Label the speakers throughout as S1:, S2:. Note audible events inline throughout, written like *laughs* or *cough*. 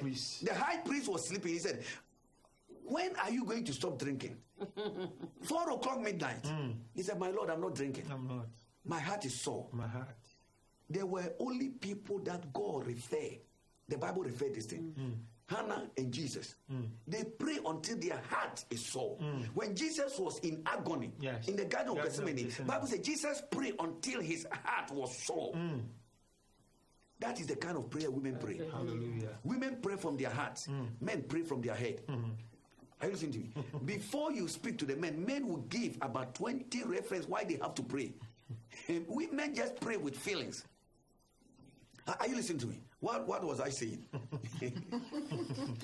S1: priest.
S2: The high priest was sleeping. He said, When are you going to stop drinking? *laughs* Four o'clock midnight. Hmm. He said, My Lord, I'm not drinking.
S1: I'm not.
S2: My heart is sore.
S1: My heart.
S2: There were only people that God referred. The Bible referred this thing. Hmm. Hannah and Jesus. Hmm. They pray until their heart is sore. When Jesus was in agony
S1: Yes.
S2: in the Garden of Gethsemane,
S1: Gethsemane.
S2: Bible says Jesus prayed until his heart was sore. That is the kind of prayer women pray.
S1: Hallelujah.
S2: Women pray from their hearts. Mm. Men pray from their head. Mm-hmm. Are you listening to me? *laughs* Before you speak to the men, men will give about 20 reference why they have to pray. *laughs* And women just pray with feelings. Are you listening to me? What, what was I saying?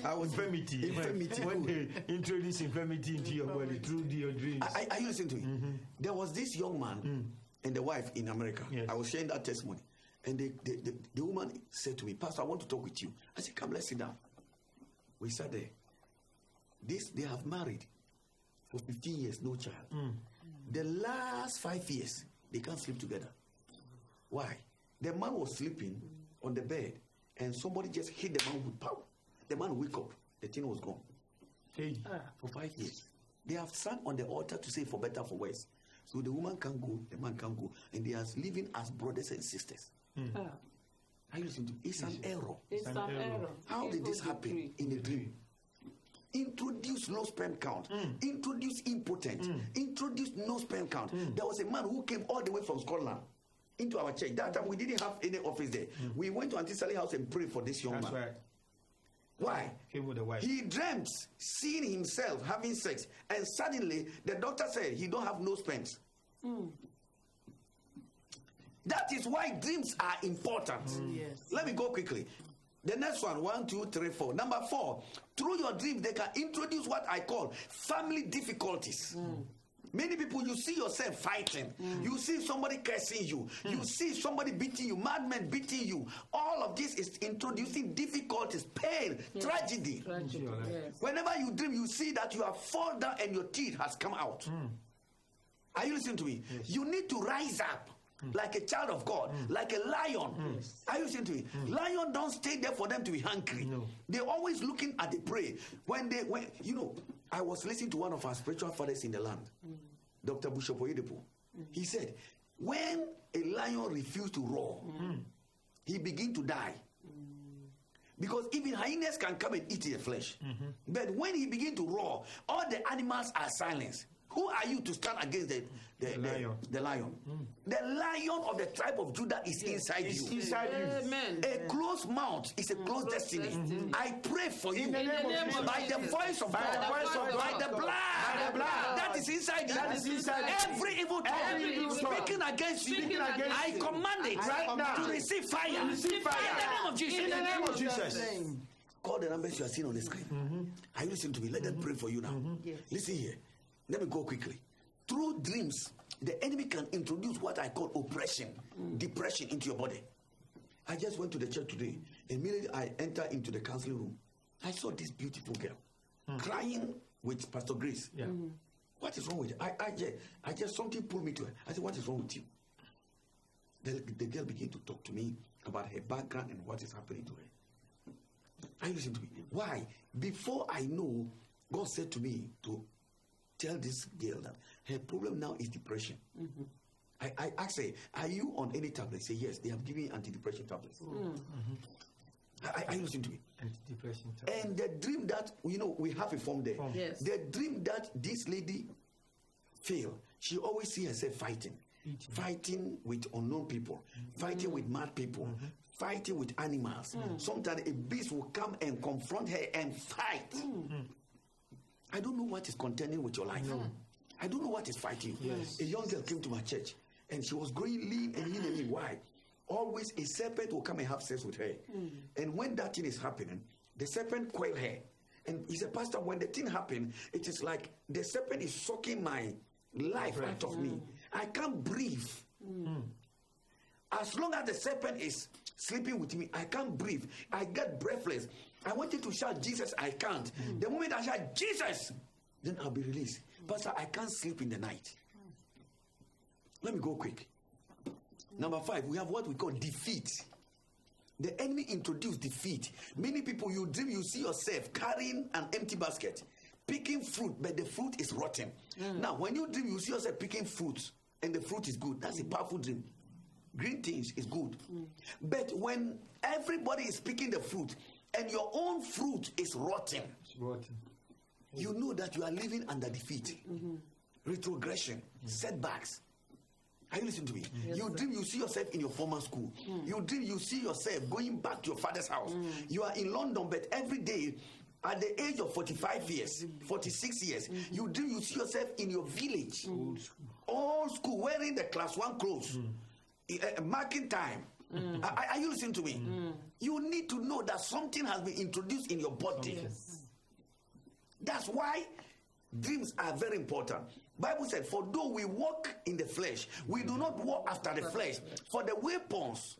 S2: I was *laughs*
S1: Infirmity.
S2: Infirmity.
S1: When, they introduce infirmity into your body through your dreams.
S2: Are, are you listening to me? Mm-hmm. There was this young man mm. and the wife in America.
S1: Yes.
S2: I was sharing that testimony. And the, the, the, the woman said to me, Pastor, I want to talk with you. I said, Come, let's sit down. We sat there. This they have married for 15 years, no child. Hmm. The last five years, they can't sleep together. Why? The man was sleeping on the bed, and somebody just hit the man with power. The man wake up. The thing was gone
S1: Hey. Ah.
S2: for five years. They have sat on the altar to say for better for worse. So the woman can't go, the man can't go, and they are living as brothers and sisters. Mm-hmm.
S3: Ah,
S2: Are you listening to? It's an error.
S3: it's
S1: an
S3: an
S1: error.
S3: error.
S2: How did this happen in a dream? Introduce no sperm count. Mm. Introduce impotent. Mm. Introduce no sperm count. Mm. There was a man who came all the way from Scotland into our church. That time we didn't have any office there. We went to Auntie Sally house and prayed for this young
S1: That's
S2: man.
S1: right.
S2: Why?
S1: Came with a wife.
S2: He dreamt seeing himself having sex, and suddenly the doctor said he don't have no sperms. That is why dreams are important.
S3: Yes.
S2: Let me go quickly. The next one, one, two, three, four. Number four, through your dreams, they can introduce what I call family difficulties. Mm. Many people, you see yourself fighting. Mm. You see somebody cursing you. You mm. see somebody beating you, madmen beating you. All of this is introducing difficulties, pain, tragedy.
S3: Tragic,
S1: your life.
S3: yes.
S2: Whenever you dream, you see that you have fallen down and your teeth has come out. Are you listening to me? You need to rise up. Mm. Like a child of God, mm. like a lion. Mm. Are you listening to me? Lion don't stay there for them to be hungry.
S1: No.
S2: They're always looking at the prey. When they, when you know, I was listening to one of our spiritual fathers in the land, Dr. Bishop Oyedepo. He said, when a lion refused to roar, he begin to die. Because even hyenas can come and eat the flesh. Mm-hmm. But when he begin to roar, all the animals are silenced. Who are you to stand against the, the, the,
S1: lion.
S2: the lion? Mm. The lion of the tribe of Judah is inside
S1: It's
S2: you.
S1: inside you.
S3: Amen.
S2: A closed mouth is a mm. closed
S3: closed
S2: destiny.
S3: destiny.
S2: I pray for you
S1: In the name of Jesus.
S2: by the voice of
S1: By
S2: God,
S1: the voice of
S2: by the blood,
S1: By the blood.
S2: that is inside you.
S1: That is inside you.
S2: Every evil tongue
S1: Every evil
S2: speaking against you,
S3: Speaking against
S2: I command it
S1: Right now.
S2: to receive fire.
S1: receive fire.
S2: In the name of Jesus.
S1: In the name of Jesus.
S2: Call the numbers you are seeing on the screen. Mm-hmm. Are you listening to me? Let them mm-hmm. pray for you now. Mm-hmm.
S3: Yes.
S2: Listen here. Let me go quickly. Through dreams, the enemy can introduce what I call oppression, hmm. depression into your body. I just went to the church today. Immediately I entered into the counseling room. I saw this beautiful girl hmm. crying with Pastor Grace.
S1: Yeah. Hmm.
S2: What is wrong with you? I, I, just, I just, something pulled me to her. I said, What is wrong with you? The, the girl began to talk to me about her background and what is happening to her. I you listening to me? Why? Before I know, God said to me to tell this girl that her problem now is depression. Mm-hmm. I, I asked her, Are you on any tablet? Say, Yes, they have given me antidepressant tablets. Mm. Mm-hmm. Are, are you listening to me?
S1: Antidepressant. tablets.
S2: And the dream that, you know, we have a form there.
S1: Form.
S3: Yes.
S2: The dream that this lady failed, she always see herself fighting. Fighting with unknown people, mm-hmm. fighting with mad people, fighting with animals. Mm. Sometimes a beast will come and confront her and fight. Mm. I don't know what is contending with your life. I don't know what is fighting. A young girl came to my church and she was growing lean and lean and lean. Why? Always a serpent will come and have sex with her. Hmm. And when that thing is happening, the serpent quail her. And he said, Pastor, when the thing happened, it is like the serpent is sucking my life out of me. Hmm. I can't breathe. Hmm. As long as the serpent is sleeping with me, I can't breathe. I get breathless. I wanted to shout Jesus, I can't. Hmm. The moment I shout Jesus, then I'll be released. Pastor, I can't sleep in the night. Let me go quick. Number five, we have what we call defeat. The enemy introduced defeat. Many people, you dream, you see yourself carrying an empty basket, picking fruit, but the fruit is rotten. Hmm. Now, when you dream, you see yourself picking fruit, and the fruit is good. That's a hmm. powerful dream. Green things is good. But when everybody is picking the fruit, and your own fruit is rotten,
S1: It's rotten.
S2: you know that you are living under defeat, mm-hmm. retrogression, mm. setbacks. Are you listening to me? Mm. you dream you see yourself in your former school. Mm. You dream you see yourself going back to your father's house. You are in London, but every day, at the age of 45 years, mm-hmm. 46 years, mm-hmm. you dream you see yourself in your village.
S1: Old school.
S2: All school wearing the class one clothes, uh, marking time. Mm. Are, are you listening to me? Mm. You need to know that something has been introduced in your body. That's why dreams are very important. Bible said, "For though we walk in the flesh, we do not walk after the flesh. For the weapons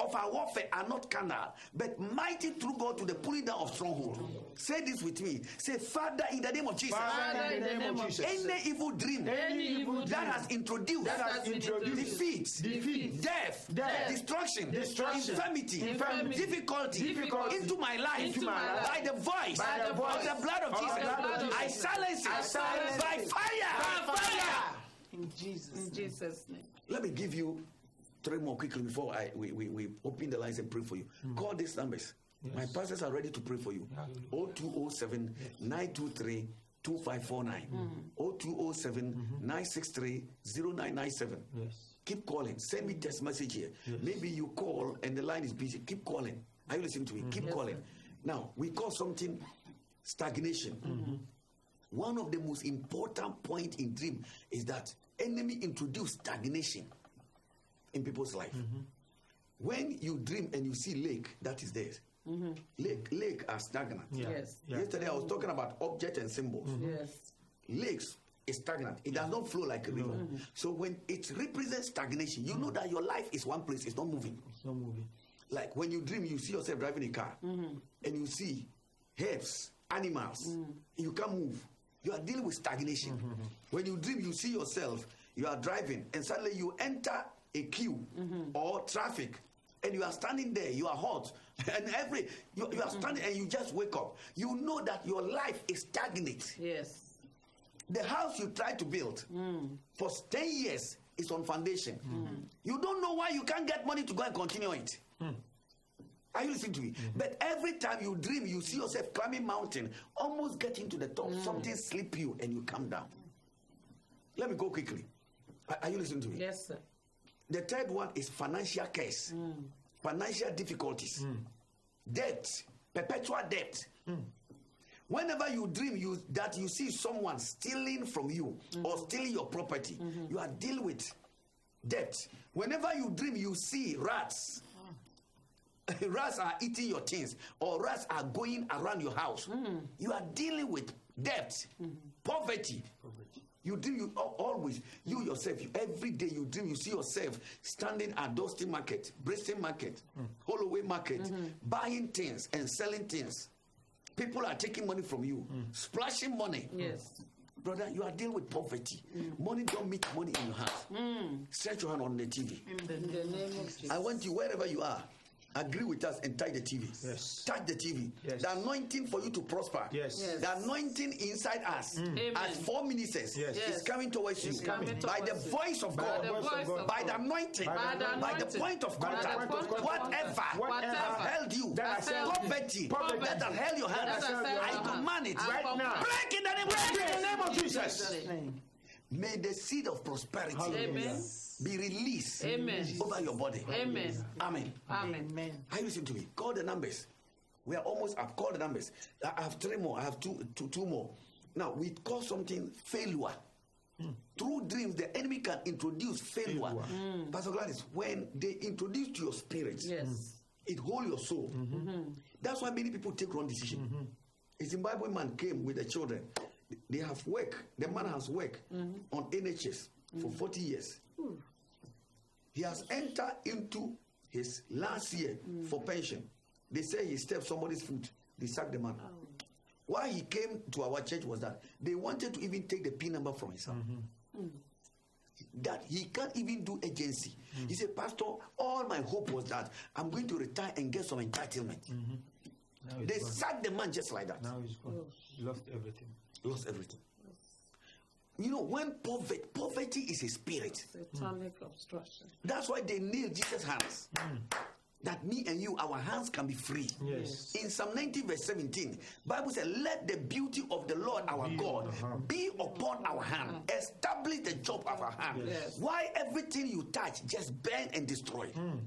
S2: of our warfare are not carnal, but mighty through God to the pulling down of strongholds." Say this with me. Say, "Father, in the name of Jesus,
S1: Father, in the name of Jesus.
S2: any evil dream
S1: Any evil
S2: that has introduced
S1: that has introduced.
S2: Defeat,
S1: defeat,
S2: death,
S1: death,
S2: destruction,
S1: destruction,
S2: infirmity,
S1: infirmity,
S2: difficulty,
S1: difficulty.
S2: Into my life,
S1: into my life,
S2: by the voice,
S1: by the
S2: of the blood of
S1: of
S2: Jesus.
S1: blood of
S2: I silence it.
S1: I silence
S2: by
S1: it
S2: fire.
S1: fire.
S3: In Jesus.
S4: In Jesus' name.
S2: Let me give you three more quickly before I we, we, we open the lines and pray for you. Hmm. Call these numbers. My pastors are ready to pray for you. 0207 923 2549. Hmm. 0207 mm-hmm. 963 0997.
S1: Yes.
S2: Keep calling. Send me text message here. Maybe you call and the line is busy. Keep calling. Are you listening to me? Mm-hmm. Keep calling. Now, we call something stagnation. Mm-hmm. One of the most important point in dream is that enemy introduce stagnation in people's life. Mm-hmm. When you dream and you see lake, that is theirs. Mm-hmm. Lake, lake are stagnant.
S1: Yeah.
S4: Yes.
S1: Yeah.
S2: Yesterday I was talking about object and symbols. Mm-hmm.
S4: Yes.
S2: Lakes is stagnant. It does not flow like a river. So when it represents stagnation, you know that your life is one place. It's not moving.
S1: It's not moving.
S2: Like when you dream, you see yourself driving a car, and you see herbs, animals. You can't move. You are dealing with stagnation. Mm-hmm, mm-hmm. When you dream, you see yourself. You are driving, and suddenly you enter a queue mm-hmm. or traffic, and you are standing there. You are hot, *laughs* and every you, you are standing, and you just wake up. You know that your life is stagnant.
S4: Yes.
S2: The house you try to build mm. for 10 years is on foundation. Mm. You don't know why you can't get money to go and continue it. Are you listening to me? Mm-hmm. But every time you dream, you see yourself climbing mountain, almost getting to the top. Mm. Something slip you and you come down. Let me go quickly. Are, are you listening to me?
S4: Yes, sir.
S2: The third one is financial curse, mm. financial difficulties, mm. debt, perpetual debt. Whenever you dream you that you see someone stealing from you or stealing your property, mm-hmm. you are dealing with debt. Whenever you dream you see rats, *laughs* rats are eating your things or rats are going around your house, hmm. you are dealing with debt, hmm. poverty. You dream you always you yourself you, every day you dream you see yourself standing at Dusty Market, Bristol Market, hmm. Holloway Market, buying things and selling things. People are taking money from you, splashing money.
S4: Yes.
S2: Brother, you are dealing with poverty. Money don't meet money in your hand. Stretch your hand on the TV.
S4: In the name of Jesus.
S2: I want you wherever you are. Agree with us and touch the TV.
S1: Yes.
S2: Touch the TV.
S1: Yes.
S2: The anointing for you to prosper.
S1: Yes.
S4: Yes.
S2: The anointing inside us mm.
S4: Amen.
S2: as four ministers
S1: Yes.
S2: is coming towards
S4: It's
S2: you
S4: coming
S2: by the
S4: towards you.
S2: voice of
S1: By
S2: God,
S4: the
S1: voice of
S4: voice
S1: God.
S2: by the anointing,
S1: By
S4: the
S2: by the point of
S4: By
S2: contact,
S4: point of contact.
S2: whatever,
S4: Whatever.
S2: that held you,
S4: That has held you.
S2: poverty,
S4: Poverty.
S2: that has held your hand,
S4: That has
S2: I command it right now. Break in the name of
S1: In the
S2: Jesus.
S1: Name of Jesus.
S4: Jesus' name.
S2: May the seed of prosperity
S4: Amen.
S2: be released
S4: Amen.
S2: over your body.
S4: Amen.
S2: Amen.
S4: Amen.
S3: Amen.
S2: Are you listening to me? Call the numbers. We are almost up. Call the numbers. I I have three more. I have two, two, two more. Now we call something failure. Hmm. Through dreams, the enemy can introduce failure.
S1: Failure. Hmm.
S2: Pastor Gladys, when they introduce to your spirit,
S4: Yes. Hmm.
S2: it hold your soul. Mm-hmm. Mm-hmm. That's why many people take wrong decision. Mm-hmm. A Zimbabwe man came with the children. They have work. The man has work mm-hmm. on NHS for mm. 40 years. Hmm. He has entered into his last year mm. for pension. They say he stepped somebody's foot. They sacked the man. Oh. Why he came to our church was that they wanted to even take the P number from his son. Mm-hmm. Mm. that he can't even do agency. He said, Pastor, all my hope was that I'm going to retire and get some entitlement. Mm-hmm.
S1: Now
S2: They
S1: gone.
S2: sacked the man just like that.
S1: Now he's gone. Oh. He lost everything.
S2: Lost everything. You know, when poverty, poverty is a spirit.
S4: Satanic obstruction.
S2: That's why they nailed Jesus' hands. That me and you, our hands can be free.
S1: Yes.
S2: In Psalm 90, verse 17, Bible says, Let the beauty of the Lord our
S1: Be
S2: God
S1: on our hand."
S2: be upon our hand. Uh-huh. Establish the job of our hand.
S4: Yes.
S2: Why everything you touch just burn and destroy? Hmm.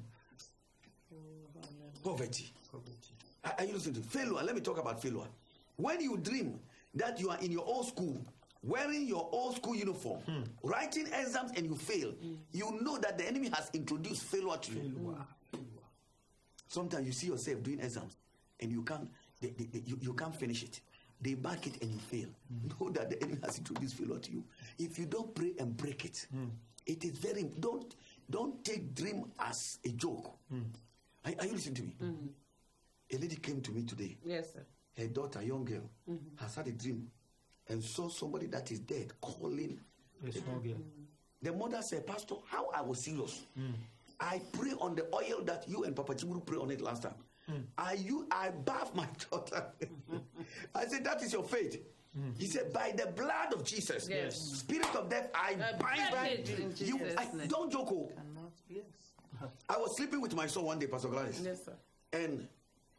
S2: Poverty.
S1: Poverty.
S2: Are are you listening to failure? Let me talk about failure. When you dream that you are in your old school, wearing your old school uniform, hmm. writing exams, and you fail, hmm. you know that the enemy has introduced failure to you.
S1: Failure. Failure.
S2: Sometimes you see yourself doing exams and you can't, they, they, they- you, you can't finish it. They mark it and you fail. *laughs* Know that the enemy has introduced failure to you. If you don't pray and break it, it is very don't don't take dream as a joke. Are, are you listening to me? A lady came to me today.
S4: Yes, sir.
S2: Her daughter, young girl, has had a dream and saw somebody that is dead calling.
S1: A small girl. Mm.
S2: The mother said, Pastor, how I was serious. Mm. I pray on the oil that you and Papa Chiburu pray on it last time. Mm. I you I bath my *laughs* daughter. I said, That is your faith. He said, By the blood of Jesus,
S4: Yes.
S2: spirit of death, I
S4: I
S2: bind
S4: break it
S2: you. you I, don't joke. oh.
S4: Cannot. Yes.
S2: I was sleeping with my son one day, Pastor Gladys.
S4: Yes, sir.
S2: And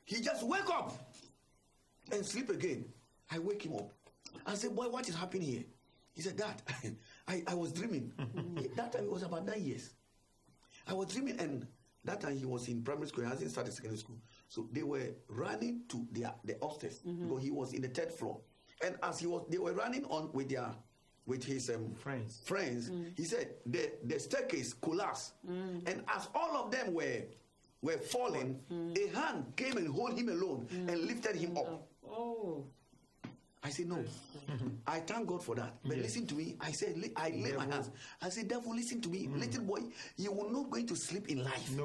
S2: he just wake up and sleep again. I wake him up. I said, Boy, what is happening here? He said, Dad, *laughs* I, I was dreaming. *laughs* that time it was about nine years. I was dreaming, and that time he was in primary school, he hasn't started secondary school. So they were running to their the upstairs mm-hmm. because he was in the third floor. And as he was, they were running on with their with his um,
S1: Friends.
S2: friends, mm. he said the, the staircase collapsed. Mm. And as all of them were were falling, mm. a hand came and hold him alone and lifted him up.
S4: Oh. Oh.
S2: I said, No. *laughs* I thank God for that. But
S1: Yes.
S2: listen to me. I said, li- I lay my hands. I said, Devil, listen to me. Mm. Little boy, you are not going to sleep in life.
S1: No.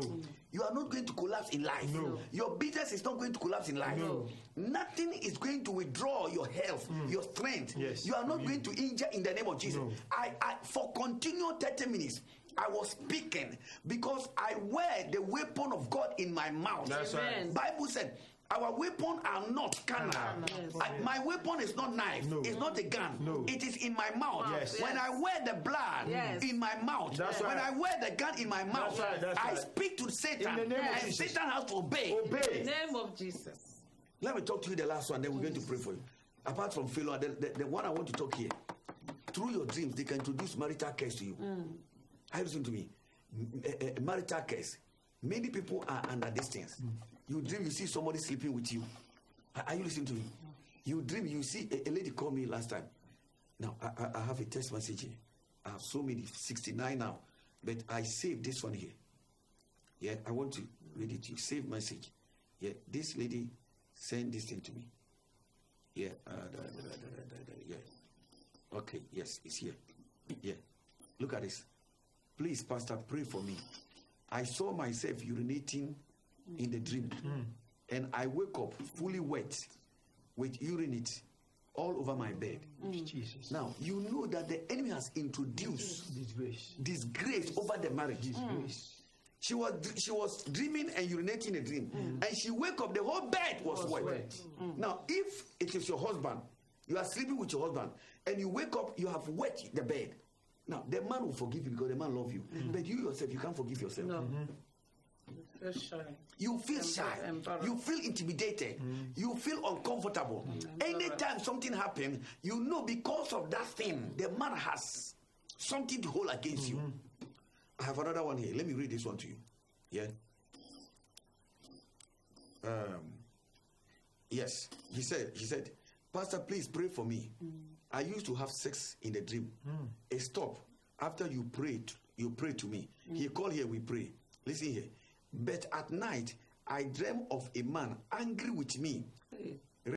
S2: You are not going to collapse in life.
S1: No.
S2: Your business is not going to collapse in life.
S1: No.
S2: Nothing is going to withdraw your health, mm. your strength.
S1: Yes.
S2: You are not
S1: You-
S2: going to injure in the name of Jesus.
S1: No.
S2: I, I for continual 30 minutes. I was speaking because I wear the weapon of God in my mouth.
S1: That's
S4: Amen.
S1: right.
S2: Bible said, our weapon are not carnal.
S1: Ah, yes.
S2: I- my weapon is not knife.
S1: No.
S2: It's not a gun.
S1: No.
S2: It is in my mouth.
S1: Yes.
S2: When
S4: Yes.
S2: I wear the blood
S4: Yes.
S2: in my mouth,
S1: That's
S2: when
S1: right.
S2: I wear the gun in my mouth, that's
S1: right, that's
S2: I
S1: right.
S2: speak to Satan.
S1: In the name of
S2: and
S1: Jesus.
S2: Satan has to obey. Obey.
S4: In the name of Jesus.
S2: Let me talk to you the last one, then we're going to pray for you. Apart from failure, the, the, the one I want to talk here. Through your dreams, they can introduce marital curse to you. Mm. Are you listening to me? M- a- a marital curse. Many people are under this things. Mm. You dream, you see somebody sleeping with you. Are, you listening to me? You dream, you see a, a lady called me last time. Now, I, I, I have a text message here. I have so many, 69 now. But I saved this one here. Yeah, I want to read it to you. Save message. Yeah, this lady sent this thing to me. Yeah, uh, da, da, da, yeah. Okay, yes, it's here. Yeah, look at this. Please, Pastor, pray for me. I saw myself urinating in the dream, mm. and I wake up fully wet with urinate all over my bed. Mm. Mm.
S1: Jesus.
S2: Now, you know that the enemy has introduced
S1: Disgrace.
S2: disgrace over the marriage.
S1: Disgrace.
S2: She was she was dreaming and urinating a dream, and she wake up. The whole bed was, wet.
S1: wet.
S2: Now, if it is your husband, you are sleeping with your husband, and you wake up, you have wet the bed. Now, the man will forgive you because the man love you, but you yourself, you can't forgive yourself.
S4: No. Mm-hmm. Mm-hmm. Feel shy.
S2: You feel shy. You feel intimidated. Mm. You feel uncomfortable. Anytime something happens, you know because of that thing, the man has something to hold against you. Mm-hmm. I have another one here. Let me read this one to you. Yeah. Um. Yes, he said. He said, Pastor, please pray for me. I used to have sex in a dream. Mm. A stop after you prayed. You prayed to me. He called here. We pray. Listen here. But at night, I dream of a man angry with me
S4: Hey.